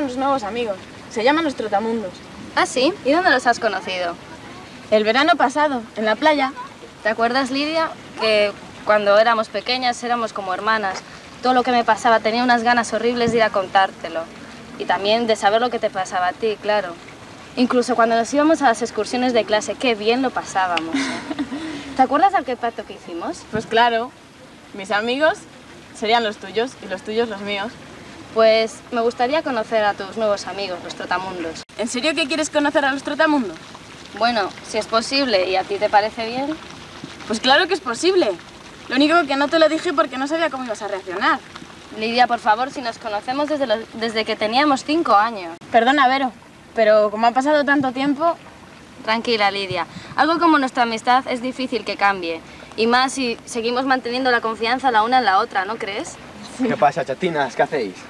Unos nuevos amigos. Se llaman los Trotamundos. ¿Ah, sí? ¿Y dónde los has conocido? El verano pasado, en la playa. ¿Te acuerdas, Lidia? Que cuando éramos pequeñas éramos como hermanas. Todo lo que me pasaba tenía unas ganas horribles de ir a contártelo. Y también de saber lo que te pasaba a ti, claro. Incluso cuando nos íbamos a las excursiones de clase, qué bien lo pasábamos. ¿eh? ¿Te acuerdas del pacto que hicimos? Pues claro, mis amigos serían los tuyos y los tuyos los míos. Pues me gustaría conocer a tus nuevos amigos, los trotamundos. ¿En serio que quieres conocer a los trotamundos? Bueno, si es posible y a ti te parece bien. Pues claro que es posible. Lo único que no te lo dije porque no sabía cómo ibas a reaccionar. Lidia, por favor, si nos conocemos desde, desde que teníamos cinco años. Perdona, Vero, pero como ha pasado tanto tiempo... Tranquila, Lidia. Algo como nuestra amistad es difícil que cambie. Y más si seguimos manteniendo la confianza la una en la otra, ¿no crees? ¿Qué pasa, chatinas? ¿Qué hacéis?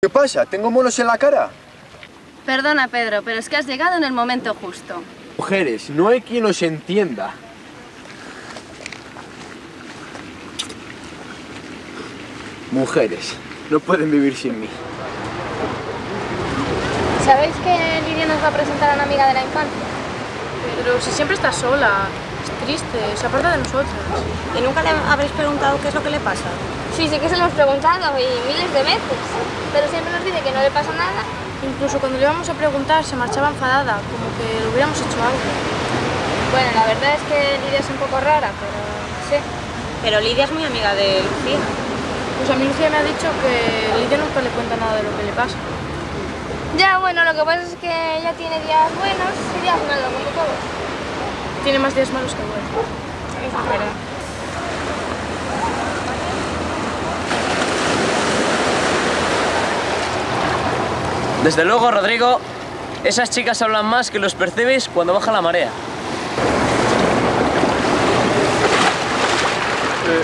¿Qué pasa? ¿Tengo monos en la cara? Perdona, Pedro, pero es que has llegado en el momento justo. Mujeres, no hay quien os entienda. Mujeres, no pueden vivir sin mí. ¿Sabéis que Lidia nos va a presentar a una amiga de la infancia? Pero si siempre está sola, triste, se aparta de nosotros. ¿Y nunca le habréis preguntado qué es lo que le pasa? Sí, sí que se lo hemos preguntado y miles de veces, pero siempre nos dice que no le pasa nada. Incluso cuando le íbamos a preguntar se marchaba enfadada, como que le hubiéramos hecho algo. Bueno, la verdad es que Lidia es un poco rara, pero sí. Pero Lidia es muy amiga de Lucía. Pues a mí Lucía me ha dicho que Lidia nunca le cuenta nada de lo que le pasa. Ya, bueno, lo que pasa es que ella tiene días buenos y días malos, como todos. Tiene más días malos que buenos. Es verdad. Desde luego, Rodrigo, esas chicas hablan más que los percebes cuando baja la marea. Eh,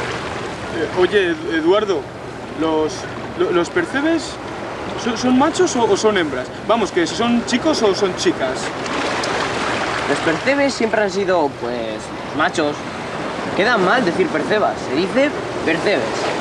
eh, oye, Eduardo, ¿los, los percebes son, machos o, o, son hembras? Vamos, que si son chicos o son chicas. Los percebes siempre han sido, pues, machos. Queda mal decir percebas, se dice percebes.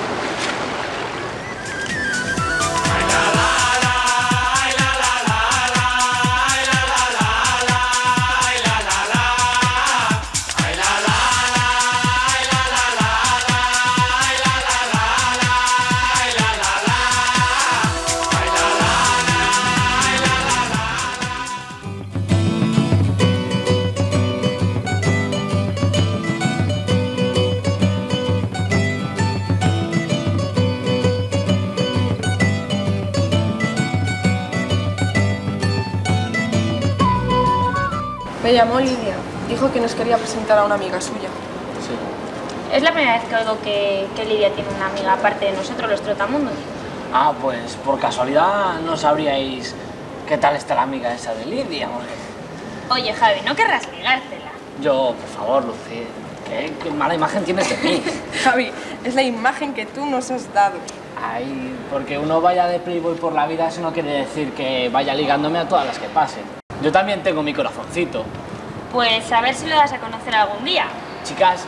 Llamó Lidia. Dijo que nos quería presentar a una amiga suya. Sí. Es la primera vez que oigo que, que Lidia tiene una amiga aparte de nosotros, los trotamundos. Ah, pues por casualidad no sabríais qué tal está la amiga esa de Lidia, hombre. Oye, Javi, ¿no querrás ligártela? Yo, por favor, Lucía, ¿qué, qué mala imagen tienes de mí? Javi, es la imagen que tú nos has dado. Ay, porque uno vaya de playboy por la vida, eso no quiere decir que vaya ligándome a todas las que pasen. Yo también tengo mi corazoncito. Pues a ver si lo das a conocer algún día. Chicas,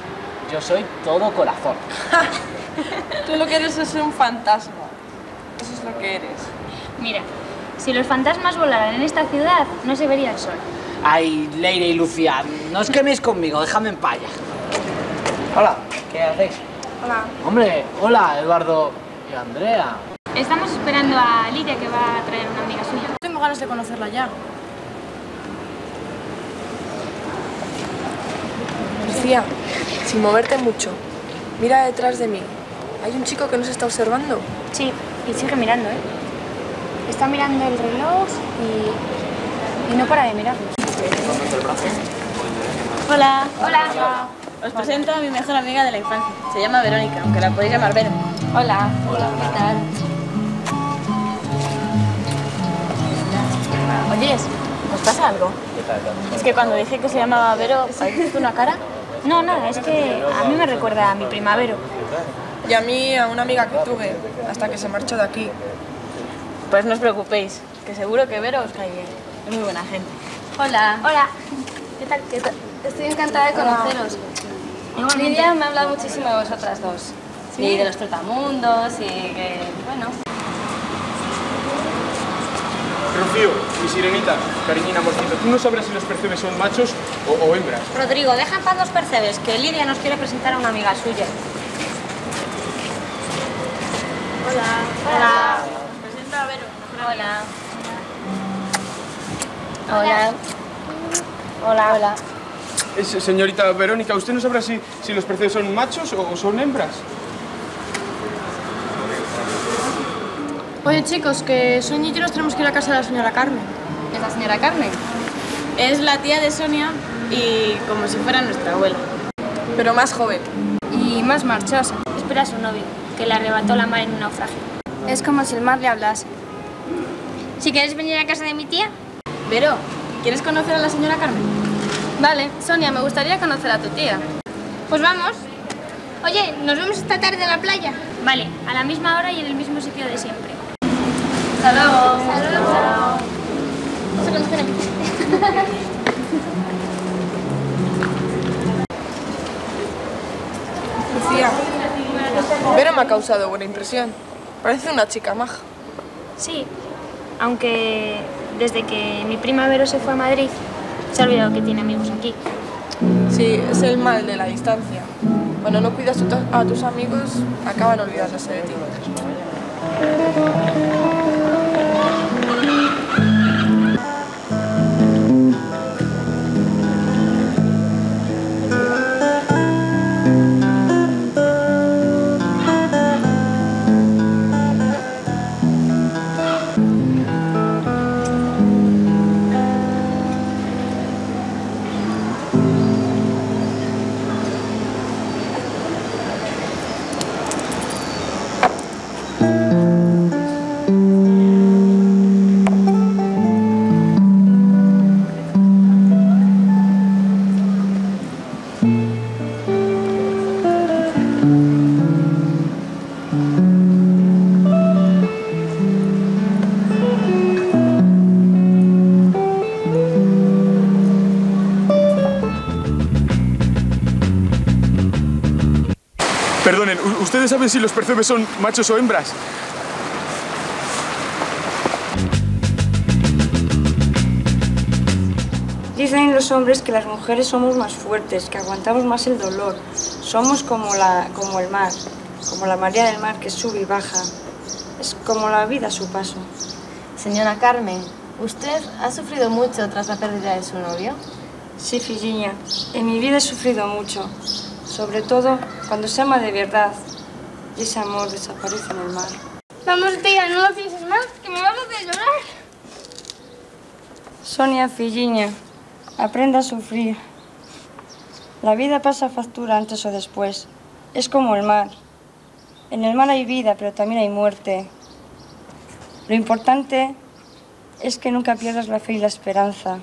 yo soy todo corazón. Tú lo que eres es un fantasma. Eso es lo que eres. Mira, si los fantasmas volaran en esta ciudad, no se vería el sol. Ay, Leire y Lucía, no os queméis conmigo, déjame en paya. Hola, ¿qué hacéis? Hola. Hombre, hola, Eduardo y Andrea. Estamos esperando a Lidia que va a traer una amiga suya. Tengo ganas de conocerla ya. Lucía, sin moverte mucho, mira detrás de mí. ¿Hay un chico que nos está observando? Sí, y sigue mirando, ¿eh? Está mirando el reloj y, y no para de mirarnos. Hola. Hola. Os presento a mi mejor amiga de la infancia. Se llama Verónica, aunque la podéis llamar Vero. Hola. Hola. ¿Qué tal? Oyes, ¿os pasa algo? Es que cuando dije que se llamaba Vero, ¿habéis una cara? No, nada, es que a mí me recuerda a mi prima Vero. Y a mí, a una amiga que tuve, hasta que se marchó de aquí. Pues no os preocupéis, que seguro que Vero os cae bien. Es muy buena gente. Hola. Hola. ¿Qué tal? ¿Qué tal? Estoy encantada de conoceros. Lidia me ha hablado muchísimo de vosotras dos. Y de los trotamundos y que, bueno... Rocío, mi sirenita, cariñina amorcito, tú no sabrás si los percebes son machos o, o hembras. Rodrigo, deja en paz los percebes, que Lidia nos quiere presentar a una amiga suya. Hola. Hola. Presenta a Vero. Hola. Hola. Hola. Hola. Señorita Verónica, ¿usted no sabrá si, si los percebes son machos o son hembras? Oye, chicos, que Sonia y yo nos tenemos que ir a casa de la señora Carmen. ¿Es la señora Carmen? Es la tía de Sonia y como si fuera nuestra abuela. Pero más joven. Y más marchosa. Espera a su novio, que le arrebató la mar en un naufragio. Es como si el mar le hablase. Si quieres venir a casa de mi tía, Vero, ¿quieres conocer a la señora Carmen? Vale, Sonia, me gustaría conocer a tu tía. pues vamos. Oye, ¿nos vemos esta tarde en la playa? Vale, a la misma hora y en el mismo sitio de siempre. Hasta luego. Hasta luego. Se conocen aquí. Lucía, Vero me ha causado buena impresión. Parece una chica maja. Sí, aunque desde que mi prima Vero se fue a Madrid, se ha olvidado que tiene amigos aquí. Sí, es el mal de la distancia. Cuando no cuidas a tus amigos, acaban olvidándose de ti. ¿U- ¿ustedes saben si los percebes son machos o hembras? Dicen los hombres que las mujeres somos más fuertes, que aguantamos más el dolor. Somos como, la, como el mar, como la marea del mar que sube y baja. Es como la vida a su paso. Señora Carmen, ¿usted ha sufrido mucho tras la pérdida de su novio? Sí, Filliña, en mi vida he sufrido mucho, sobre todo cuando se ama de verdad ese amor desaparece en el mar. Vamos, tía, no lo pienses más, que me vas a llorar. Sonia Filliña, aprenda a sufrir. La vida pasa factura antes o después. Es como el mar. En el mar hay vida, pero también hay muerte. Lo importante es que nunca pierdas la fe y la esperanza.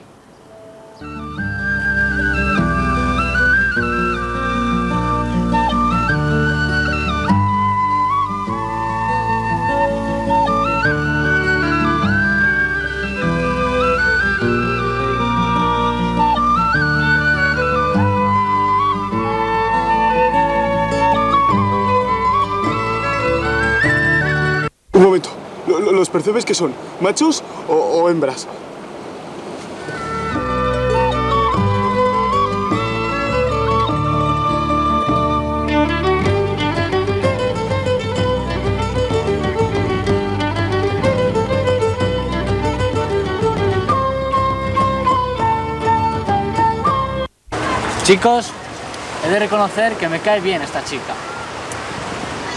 ¿Los percebes que son machos o, o hembras? Chicos, he de reconocer que me cae bien esta chica.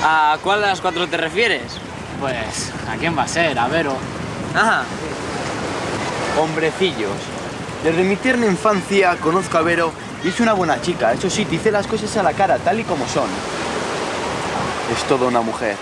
¿A cuál de las cuatro te refieres? Pues, ¿a quién va a ser? A Vero. Ajá. Hombrecillos. Desde mi tierna infancia conozco a Vero y es una buena chica. Eso sí, dice las cosas a la cara, tal y como son. Es toda una mujer.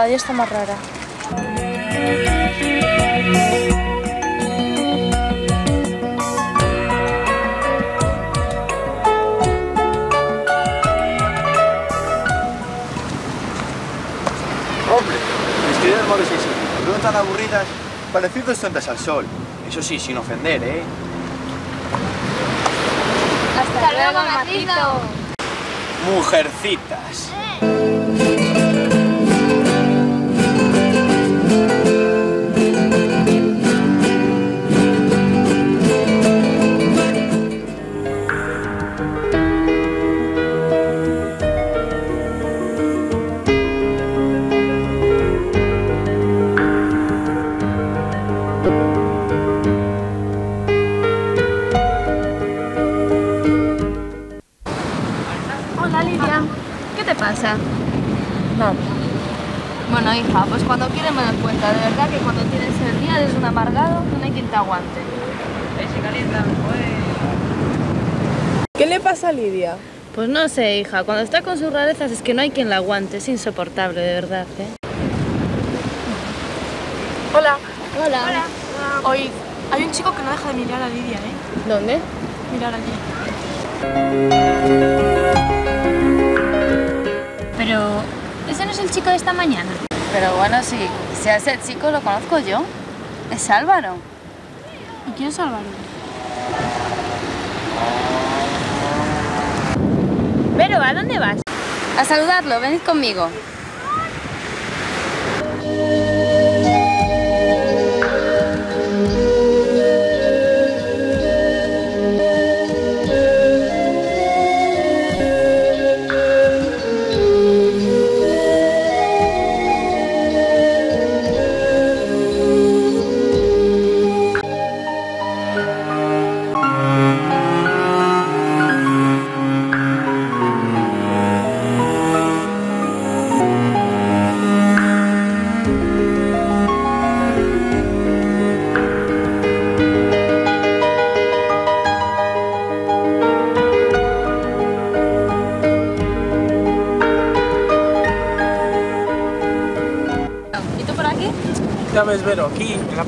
Cada día está más rara. Hombre, mis queridos moros y sí, no tan aburridas, parecidos tontas al sol. Eso sí, sin ofender, ¿eh? Hasta luego, Martito. Mujercitas. Nada. Bueno, hija, pues cuando quieres me doy cuenta. De verdad que cuando tienes el día eres un amargado, no hay quien te aguante. se calienta, ¿Qué le pasa a Lidia? Pues no sé, hija. Cuando está con sus rarezas es que no hay quien la aguante. Es insoportable, de verdad, ¿eh? Hola. Hola. Hola. Hoy hay un chico que no deja de mirar a Lidia, ¿eh? ¿Dónde? Mirar allí. Pero, ¿ese no es el chico de esta mañana? Pero bueno, si sea ese chico, lo conozco yo. Es Álvaro. ¿Y quién es Álvaro? Pero, ¿a dónde vas? A saludarlo, venid conmigo.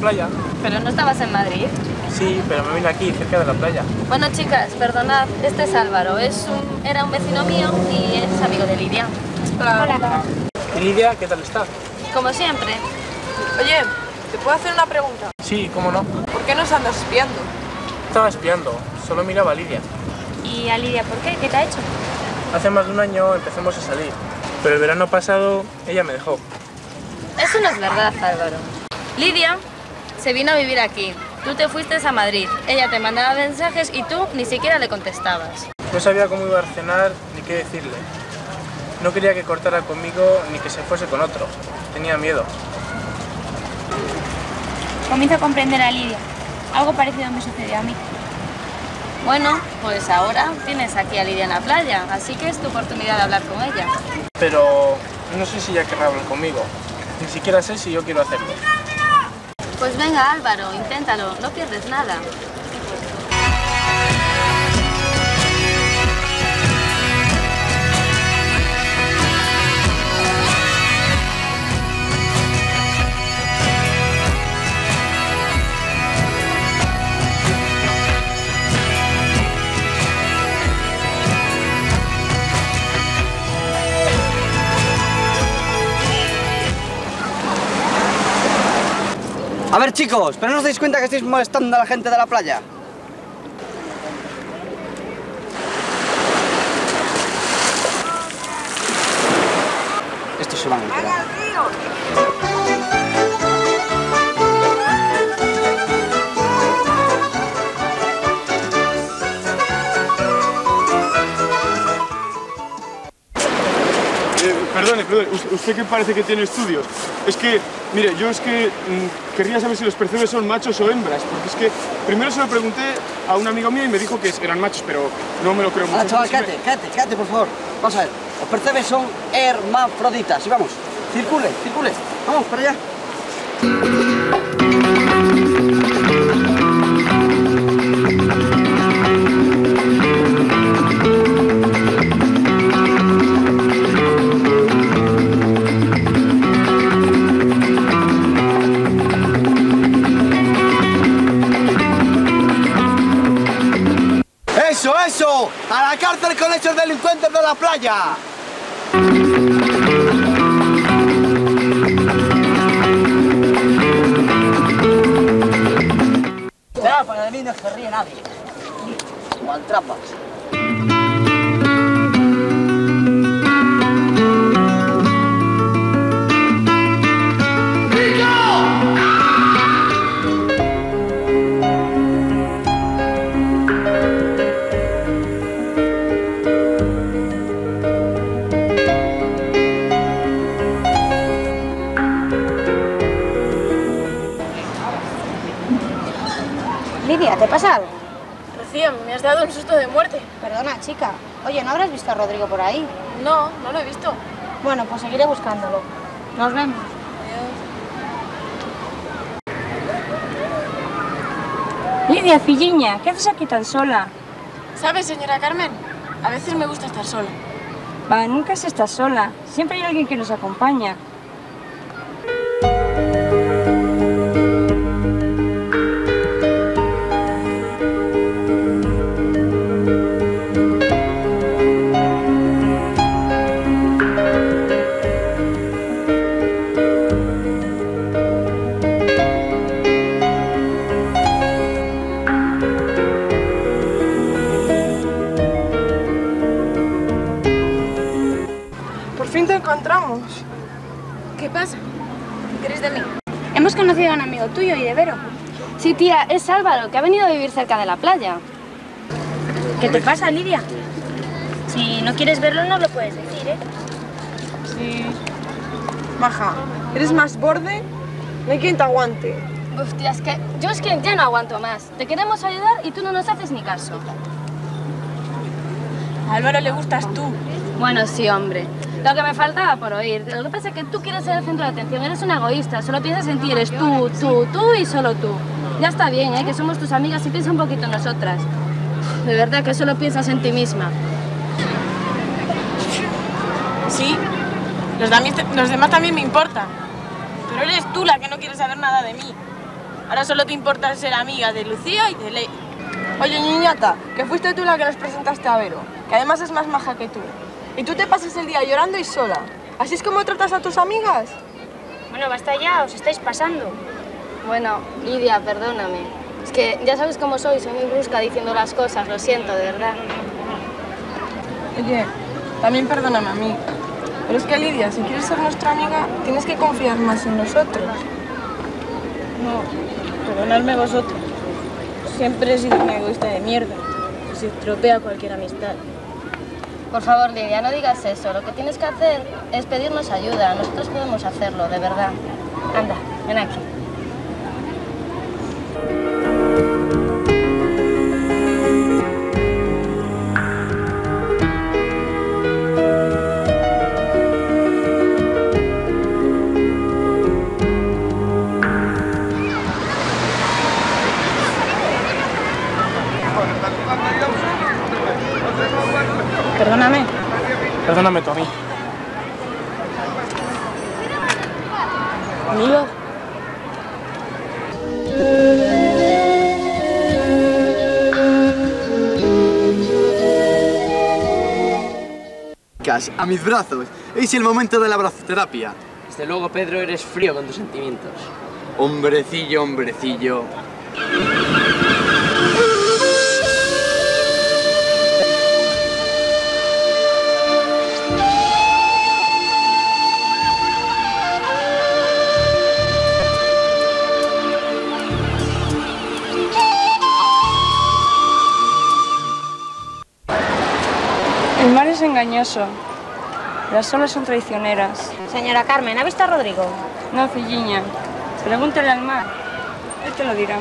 Playa. Pero no estabas en Madrid. Sí, pero me vine aquí, cerca de la playa. Bueno, chicas, perdonad, este es Álvaro. Es un, era un vecino mío y es amigo de Lidia. Hola. ¿Y Lidia, qué tal está? Como siempre. Oye, ¿te puedo hacer una pregunta? Sí, cómo no. ¿Por qué nos andas espiando? Estaba espiando, solo miraba a Lidia. ¿Y a Lidia por qué? ¿Qué te ha hecho? Hace más de un año empezamos a salir, pero el verano pasado ella me dejó. Eso no es verdad, Álvaro. Lidia se vino a vivir aquí. Tú te fuiste a Madrid. Ella te mandaba mensajes y tú ni siquiera le contestabas. No sabía cómo iba a reaccionar ni qué decirle. No quería que cortara conmigo ni que se fuese con otro. Tenía miedo. Comienzo a comprender a Lidia. Algo parecido me sucedió a mí. Bueno, pues ahora tienes aquí a Lidia en la playa, así que es tu oportunidad de hablar con ella. Pero no sé si ella querrá hablar conmigo. Ni siquiera sé si yo quiero hacerlo. Pues venga, Álvaro, inténtalo, no pierdes nada. A ver, chicos, ¿pero no os dais cuenta que estáis molestando a la gente de la playa? Estos se van usted que parece que tiene estudios. Es que, mire, yo es que mm, querría saber si los percebes son machos o hembras, porque es que primero se lo pregunté a un amigo mío y me dijo que eran machos, pero no me lo creo mucho. Ah, chaval, cállate, cállate, cállate, por favor. Vamos a ver, los percebes son hermafroditas. Y vamos, circule, circule. Vamos, para allá. Batalla! Ya, para de mí no se ríe nadie. Juan Trampas. Lidia, ¿te pasa algo? Rocío, me has dado un susto de muerte. Perdona, chica. Oye, ¿no habrás visto a Rodrigo por ahí? No, no lo he visto. Bueno, pues seguiré buscándolo. Nos vemos. Lidia, filliña, ¿qué haces aquí tan sola? ¿Sabes, señora Carmen? A veces me gusta estar sola. Va, nunca se está sola. Siempre hay alguien que nos acompaña. Tuyo y de Vero. Sí, tía, es Álvaro, que ha venido a vivir cerca de la playa. ¿Qué te pasa, Lidia? Si no quieres verlo, no lo puedes decir, ¿eh? Sí. Maja, eres más borde. No hay quien te aguante. Uf, tía, es que yo es que ya no aguanto más. Te queremos ayudar y tú no nos haces ni caso. A Álvaro le gustas tú. Bueno, sí, hombre. Lo que me faltaba por oír. Lo que pasa es que tú quieres ser el centro de atención. Eres un egoísta. Solo piensas en ti. Eres tú, tú, tú y solo tú. Ya está bien, ¿eh? Que somos tus amigas y piensa un poquito en nosotras. De verdad que solo piensas en ti misma. Sí, los, los demás también me importan. Pero eres tú la que no quiere saber nada de mí. Ahora solo te importa ser amiga de Lucía y de Ley. Oye, niñata, que fuiste tú la que nos presentaste a Vero, que además es más maja que tú. Y tú te pasas el día llorando y sola. ¿Así es como tratas a tus amigas? Bueno, basta ya, os estáis pasando. Bueno, Lidia, perdóname. Es que ya sabes cómo soy, soy muy brusca diciendo las cosas, lo siento, de verdad. Oye, también perdóname a mí. Pero es que Lidia, si quieres ser nuestra amiga, tienes que confiar más en nosotros. No, perdonadme vosotros. Siempre he sido un egoísta de mierda. Se estropea cualquier amistad. Por favor, Lidia, no digas eso. Lo que tienes que hacer es pedirnos ayuda. Nosotros podemos hacerlo, de verdad. Anda, ven aquí. Perdóname tú a mí. Amigo. A mis brazos. Es el momento de la brazoterapia. Desde luego, Pedro, eres frío con tus sentimientos. Hombrecillo, hombrecillo. Engañoso. Las olas son traicioneras. Señora Carmen, ¿ha visto a Rodrigo? No, filliña. Pregúntale al mar. Él te lo dirá.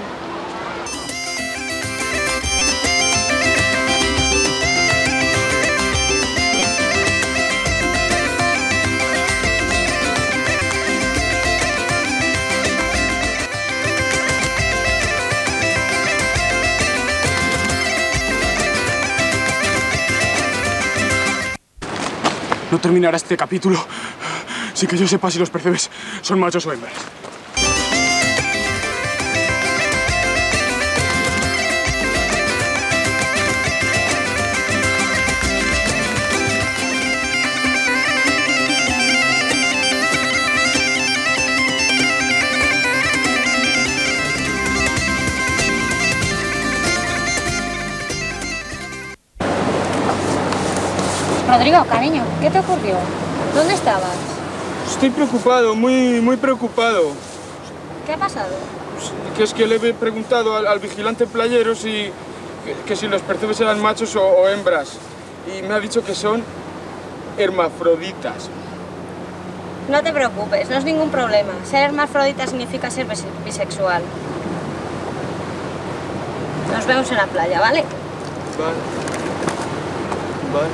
Terminará este capítulo sin que yo sepa si los percebes son machos o hembras. Rodrigo, cariño, ¿qué te ocurrió? ¿Dónde estabas? Estoy preocupado, muy, muy preocupado. ¿Qué ha pasado? Que es que le he preguntado al, al vigilante playero si, que, que si los percebes eran machos o, o hembras. Y me ha dicho que son hermafroditas. No te preocupes, no es ningún problema. Ser hermafrodita significa ser bis- bisexual. Nos vemos en la playa, ¿vale? Vale. Vale.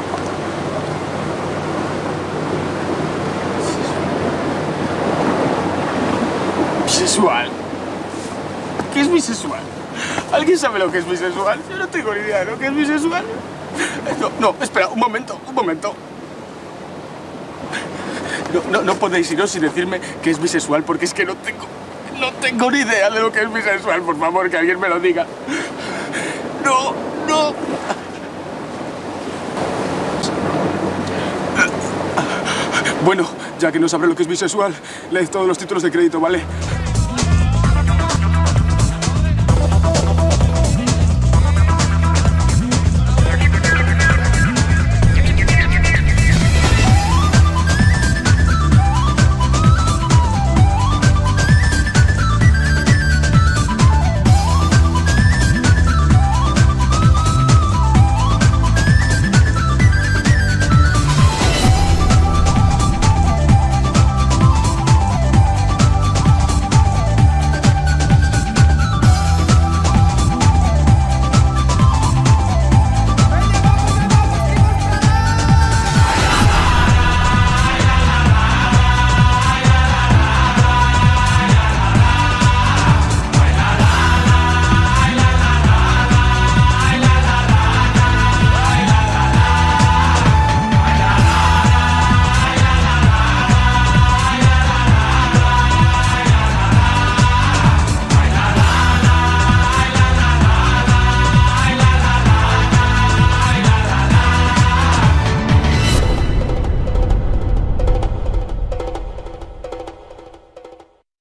Bisexual. ¿Qué es bisexual? ¿Alguien sabe lo que es bisexual? Yo no tengo ni idea de lo que es bisexual. No, no, espera, un momento, un momento. No, no, no podéis iros sin decirme que es bisexual porque es que no tengo, no tengo ni idea de lo que es bisexual. Por favor, que alguien me lo diga. No, no. Bueno, ya que no sabré lo que es bisexual, leed todos los títulos de crédito, ¿vale?